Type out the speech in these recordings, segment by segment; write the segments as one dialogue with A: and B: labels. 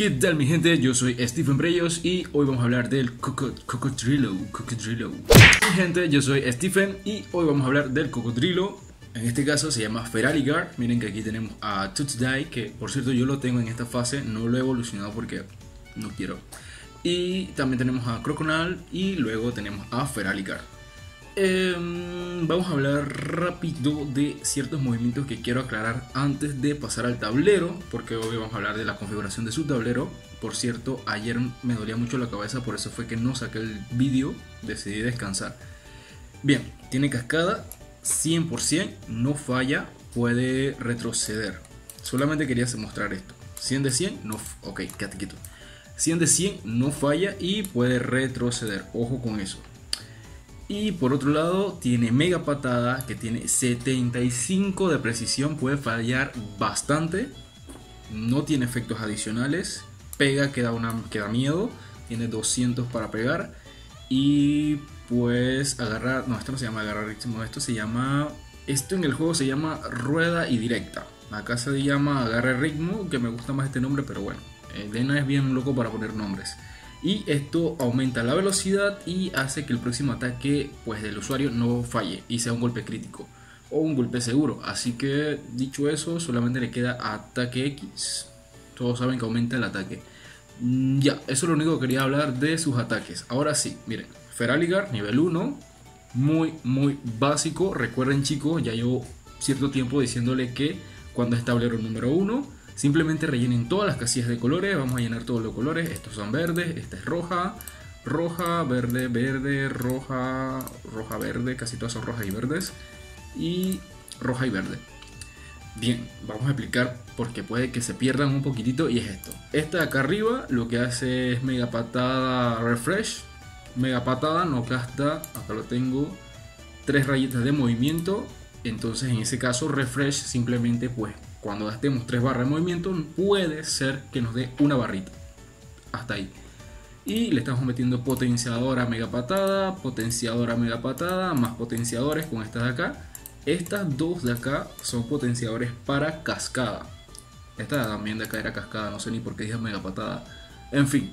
A: ¿Qué tal mi gente? Yo soy Stephen Brellos y hoy vamos a hablar del cocodrilo. Cocodrilo. Mi gente, yo soy Stephen y hoy vamos a hablar del cocodrilo. En este caso se llama Feraligar. Miren que aquí tenemos a Tutsdai, que por cierto yo lo tengo en esta fase, no lo he evolucionado porque no quiero. Y también tenemos a Croconal y luego tenemos a Feraligar. Em, vamos a hablar rápido de ciertos movimientos que quiero aclarar antes de pasar al tablero, porque hoy vamos a hablar de la configuración de su tablero. Por cierto, ayer me dolía mucho la cabeza, por eso fue que no saqué el vídeo, decidí descansar. Bien, tiene cascada, 100%, no falla, puede retroceder. Solamente quería mostrar esto. 100 de 100, no, ok, quédate quieto. 100 de 100 no falla y puede retroceder, ojo con eso. Y por otro lado tiene mega patada que tiene 75 de precisión, puede fallar bastante, no tiene efectos adicionales, pega que da, una, que da miedo, tiene 200 para pegar y pues agarrar, no esto no se llama agarrar ritmo, esto se llama, esto en el juego se llama rueda y directa, acá se llama agarre ritmo, que me gusta más este nombre, pero bueno, Elena es bien loco para poner nombres y esto aumenta la velocidad y hace que el próximo ataque pues del usuario no falle y sea un golpe crítico o un golpe seguro. Así que dicho eso solamente le queda ataque X. Todos saben que aumenta el ataque. Mm, ya eso es lo único que quería hablar de sus ataques. Ahora sí miren Feraligar nivel 1 muy muy básico. Recuerden chicos ya llevo cierto tiempo diciéndole que cuando es tablero número 1 Simplemente rellenen todas las casillas de colores, vamos a llenar todos los colores, estos son verdes, esta es roja, roja, verde, verde, roja, roja, verde, casi todas son rojas y verdes, y roja y verde. Bien, vamos a explicar porque puede que se pierdan un poquitito y es esto. Esta de acá arriba lo que hace es mega patada refresh, mega patada no gasta, acá lo tengo, tres rayitas de movimiento, entonces en ese caso refresh simplemente pues cuando gastemos 3 barras de movimiento, puede ser que nos dé una barrita. Hasta ahí. Y le estamos metiendo potenciadora mega patada, potenciadora mega patada, más potenciadores con estas de acá. Estas dos de acá son potenciadores para cascada. Esta también de acá era cascada, no sé ni por qué dije mega patada. En fin,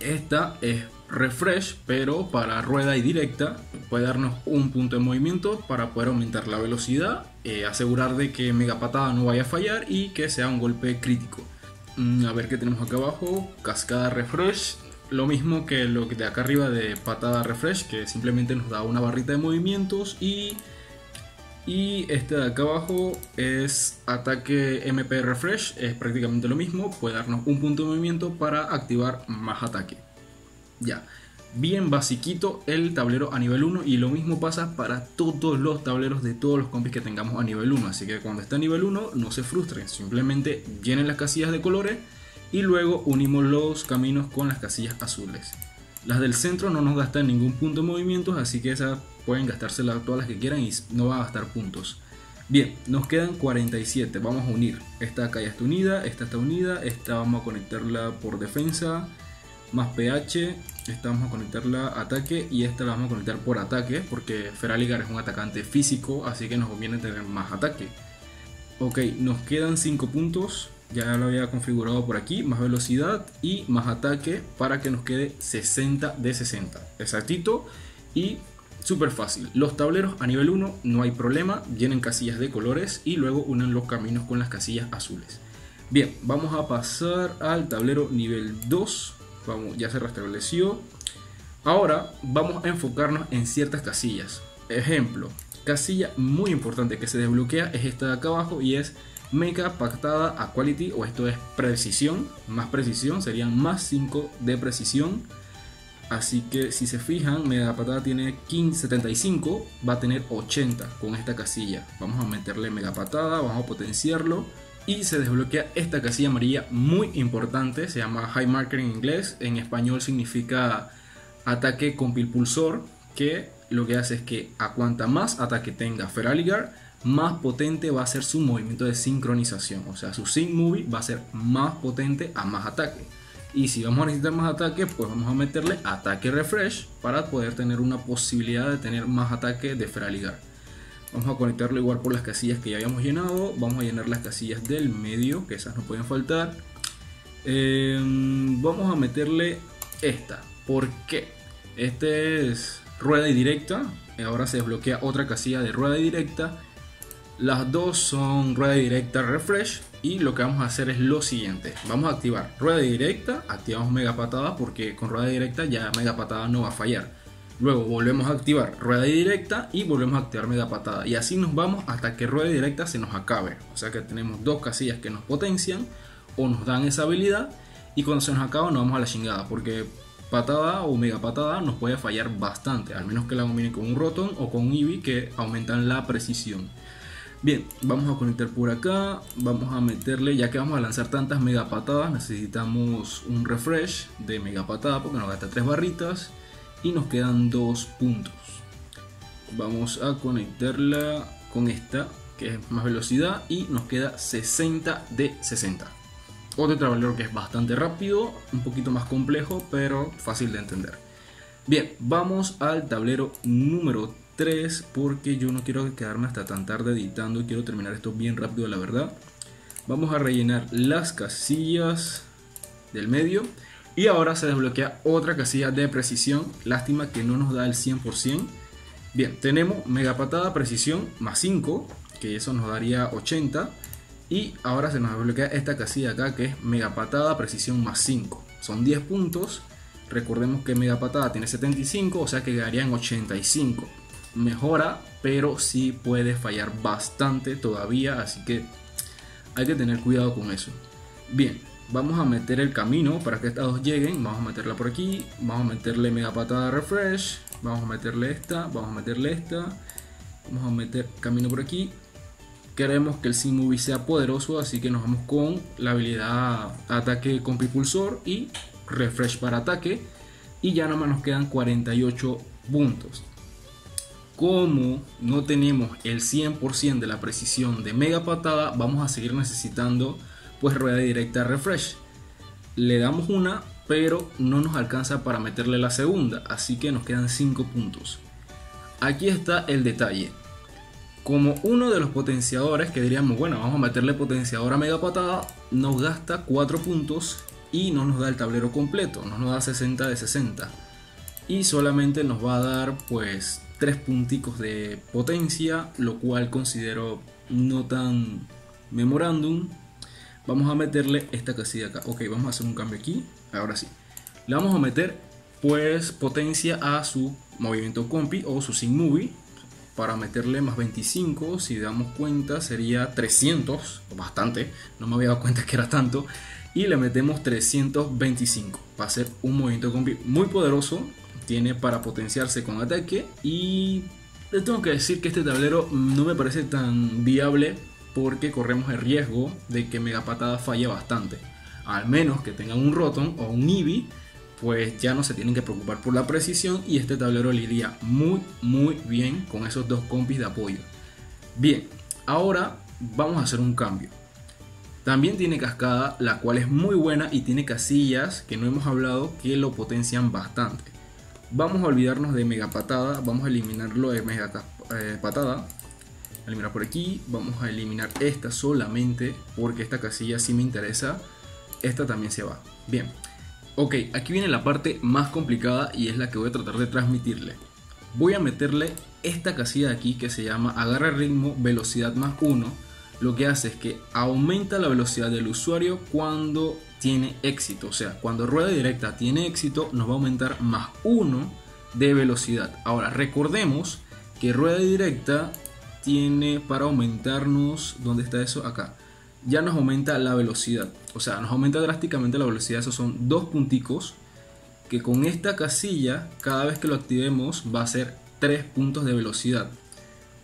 A: esta es refresh, pero para rueda y directa puede darnos un punto de movimiento para poder aumentar la velocidad, eh, asegurar de que mega patada no vaya a fallar y que sea un golpe crítico. Mm, a ver qué tenemos acá abajo, cascada refresh, lo mismo que lo de acá arriba de patada refresh, que simplemente nos da una barrita de movimientos y y este de acá abajo es ataque MP refresh, es prácticamente lo mismo, puede darnos un punto de movimiento para activar más ataque. Ya, bien basiquito el tablero a nivel 1 y lo mismo pasa para todos los tableros de todos los compis que tengamos a nivel 1. Así que cuando está a nivel 1 no se frustren, simplemente llenen las casillas de colores y luego unimos los caminos con las casillas azules. Las del centro no nos gastan ningún punto de movimiento, así que esas pueden gastárselas todas las que quieran y no va a gastar puntos. Bien, nos quedan 47, vamos a unir. Esta acá ya está unida, esta está unida, esta vamos a conectarla por defensa, más pH, esta vamos a conectarla a ataque y esta la vamos a conectar por ataque, porque Feraligar es un atacante físico, así que nos conviene tener más ataque. Ok, nos quedan 5 puntos, ya lo había configurado por aquí, más velocidad y más ataque para que nos quede 60 de 60, exactito y súper fácil. Los tableros a nivel 1 no hay problema, llenen casillas de colores y luego unen los caminos con las casillas azules. Bien, vamos a pasar al tablero nivel 2, ya se restableció. Ahora vamos a enfocarnos en ciertas casillas. Ejemplo, casilla muy importante que se desbloquea es esta de acá abajo y es Mega Pactada a Quality, o esto es precisión, más precisión, serían más 5 de precisión. Así que si se fijan, Mega Patada tiene 15, 75, va a tener 80 con esta casilla. Vamos a meterle Mega Patada, vamos a potenciarlo y se desbloquea esta casilla amarilla muy importante, se llama High Marker en inglés, en español significa ataque con pulsor, que lo que hace es que a cuanta más ataque tenga Feraligar, más potente va a ser su movimiento de sincronización. O sea, su sync movie va a ser más potente a más ataque. Y si vamos a necesitar más ataque, pues vamos a meterle ataque refresh para poder tener una posibilidad de tener más ataque de Feraligar. Vamos a conectarlo igual por las casillas que ya habíamos llenado. Vamos a llenar las casillas del medio, que esas no pueden faltar. Em, vamos a meterle esta. ¿Por qué? Este es rueda directa. Ahora se desbloquea otra casilla de rueda directa. Las dos son rueda directa refresh. Y lo que vamos a hacer es lo siguiente. Vamos a activar rueda directa. Activamos mega patada porque con rueda directa ya mega patada no va a fallar. Luego volvemos a activar rueda directa y volvemos a activar mega patada. Y así nos vamos hasta que rueda directa se nos acabe. O sea que tenemos dos casillas que nos potencian o nos dan esa habilidad. Y cuando se nos acaba nos vamos a la chingada. Porque patada o mega patada nos puede fallar bastante, al menos que la combine con un Rotom o con un Eevee que aumentan la precisión. Bien, vamos a conectar por acá, vamos a meterle, ya que vamos a lanzar tantas mega patadas, necesitamos un refresh de mega patada porque nos gasta 3 barritas y nos quedan 2 puntos. Vamos a conectarla con esta que es más velocidad y nos queda 60 de 60. Otro tablero que es bastante rápido, un poquito más complejo, pero fácil de entender. Bien, vamos al tablero número 3 porque yo no quiero quedarme hasta tan tarde editando quiero terminar esto bien rápido, la verdad. Vamos a rellenar las casillas del medio y ahora se desbloquea otra casilla de precisión. Lástima que no nos da el 100%. Bien, tenemos mega patada precisión más 5, que eso nos daría 80 y ahora se nos desbloquea esta casilla acá que es mega patada precisión más 5. Son 10 puntos. Recordemos que mega patada tiene 75, o sea que quedaría en 85. Mejora, pero sí puede fallar bastante todavía, así que hay que tener cuidado con eso. Bien, vamos a meter el camino para que estas dos lleguen. Vamos a meterla por aquí, vamos a meterle mega patada refresh, vamos a meterle esta, vamos a meterle esta, vamos a meter camino por aquí queremos que el Sim sea poderoso, así que nos vamos con la habilidad ataque con propulsor y refresh para ataque. Y ya nada más nos quedan 48 puntos. Como no tenemos el 100% de la precisión de mega patada, vamos a seguir necesitando pues rueda directa refresh. Le damos una, pero no nos alcanza para meterle la segunda, así que nos quedan 5 puntos. Aquí está el detalle como uno de los potenciadores que diríamos, bueno, vamos a meterle potenciador a mega patada, nos gasta 4 puntos y no nos da el tablero completo, no nos da 60 de 60. Y solamente nos va a dar pues 3 punticos de potencia, lo cual considero no tan memorándum. Vamos a meterle esta casilla acá. Ok, vamos a hacer un cambio aquí. Ahora sí. Le vamos a meter pues potencia a su movimiento compi o su Sync Movie para meterle más 25, si damos cuenta sería 300, bastante, no me había dado cuenta que era tanto, y le metemos 325, va a ser un movimiento combi muy poderoso, tiene para potenciarse con ataque. Y le tengo que decir que este tablero no me parece tan viable porque corremos el riesgo de que Mega Patada falle bastante, al menos que tengan un Rotom o un Eevee pues ya no se tienen que preocupar por la precisión y este tablero le iría muy muy bien con esos dos compis de apoyo. Bien, ahora vamos a hacer un cambio. También tiene cascada, la cual es muy buena y tiene casillas que no hemos hablado que lo potencian bastante. Vamos a olvidarnos de mega patada, vamos a eliminarlo de mega eh, patada. Eliminar por aquí, vamos a eliminar esta solamente porque esta casilla sí me interesa. Esta también se va. Bien, Ok, aquí viene la parte más complicada y es la que voy a tratar de transmitirle. Voy a meterle esta casilla de aquí que se llama agarra ritmo velocidad más 1. Lo que hace es que aumenta la velocidad del usuario cuando tiene éxito. O sea, cuando rueda directa tiene éxito nos va a aumentar más 1 de velocidad. Ahora, recordemos que rueda directa tiene para aumentarnos... ¿Dónde está eso? Acá ya nos aumenta la velocidad. O sea, nos aumenta drásticamente la velocidad. Esos son dos punticos que con esta casilla, cada vez que lo activemos, va a ser 3 puntos de velocidad.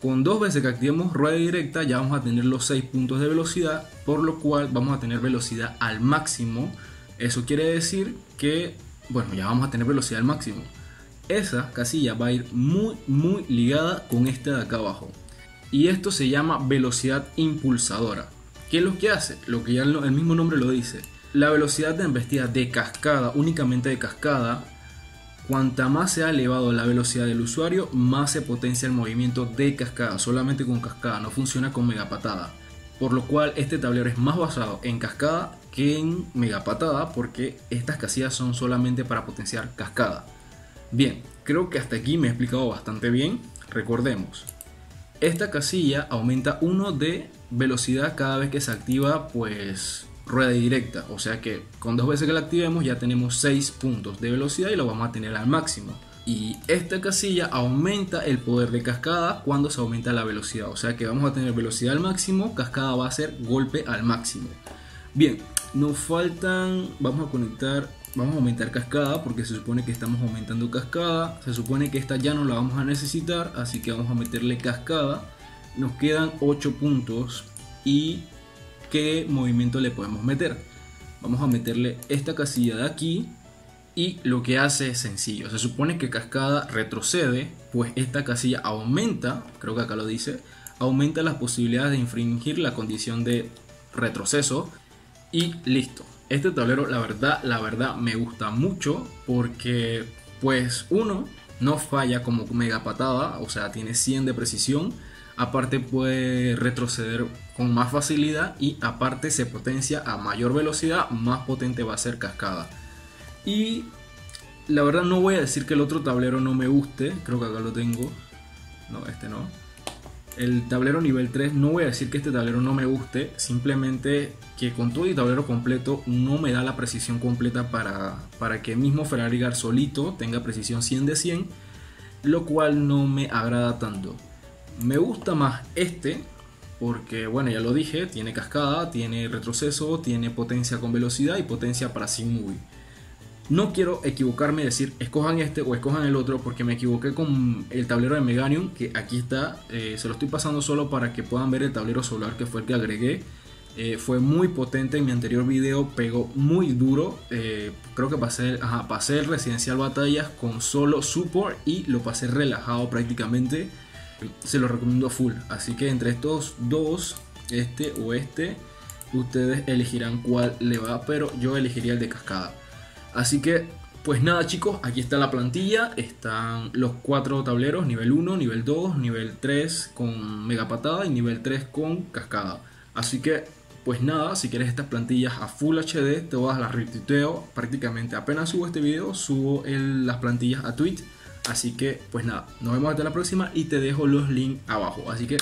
A: Con dos veces que activemos rueda directa, ya vamos a tener los 6 puntos de velocidad, por lo cual vamos a tener velocidad al máximo. Eso quiere decir que, bueno, ya vamos a tener velocidad al máximo. Esa casilla va a ir muy, muy ligada con esta de acá abajo. Y esto se llama velocidad impulsadora. ¿Qué es lo que hace? Lo que ya el mismo nombre lo dice. La velocidad de embestida de cascada, únicamente de cascada, cuanta más sea elevado la velocidad del usuario, más se potencia el movimiento de cascada, solamente con cascada, no funciona con mega patada. por lo cual este tablero es más basado en cascada que en mega patada porque estas casillas son solamente para potenciar cascada. Bien, creo que hasta aquí me he explicado bastante bien. Recordemos, esta casilla aumenta 1 de velocidad cada vez que se activa pues rueda directa, o sea que con dos veces que la activemos ya tenemos 6 puntos de velocidad y lo vamos a tener al máximo. Y esta casilla aumenta el poder de cascada cuando se aumenta la velocidad, o sea que vamos a tener velocidad al máximo, cascada va a ser golpe al máximo. Bien, nos faltan, vamos a conectar, vamos a aumentar cascada porque se supone que estamos aumentando cascada. Se supone que esta ya no la vamos a necesitar, así que vamos a meterle cascada. Nos quedan 8 puntos y qué movimiento le podemos meter. Vamos a meterle esta casilla de aquí y lo que hace es sencillo. Se supone que cascada retrocede, pues esta casilla aumenta, creo que acá lo dice, aumenta las posibilidades de infringir la condición de retroceso y listo. Este tablero, la verdad, la verdad me gusta mucho porque, pues, uno, no falla como mega patada, o sea, tiene 100 de precisión. Aparte puede retroceder con más facilidad y aparte se potencia a mayor velocidad, más potente va a ser cascada. Y la verdad no voy a decir que el otro tablero no me guste, creo que acá lo tengo. No, este no el tablero nivel 3, no voy a decir que este tablero no me guste, simplemente que con todo el tablero completo no me da la precisión completa para, para que mismo Ferrari Gar solito tenga precisión 100 de 100, lo cual no me agrada tanto. Me gusta más este, porque bueno, ya lo dije, tiene cascada, tiene retroceso, tiene potencia con velocidad y potencia para Sim Movie. No quiero equivocarme y decir escojan este o escojan el otro porque me equivoqué con el tablero de Meganium que aquí está. Eh, se lo estoy pasando solo para que puedan ver el tablero solar que fue el que agregué. Eh, fue muy potente en mi anterior video, pegó muy duro. Eh, creo que pasé, ajá, pasé el residencial batallas con solo support y lo pasé relajado prácticamente. Se lo recomiendo full. Así que entre estos dos, este o este, ustedes elegirán cuál le va, pero yo elegiría el de cascada. Así que, pues nada chicos, aquí está la plantilla, están los cuatro tableros, nivel 1, nivel 2, nivel 3 con mega patada y nivel 3 con cascada. Así que, pues nada, si quieres estas plantillas a Full HD, todas las retuiteo prácticamente apenas subo este video, subo las plantillas a Twitch. Así que, pues nada, nos vemos hasta la próxima y te dejo los links abajo. Así que,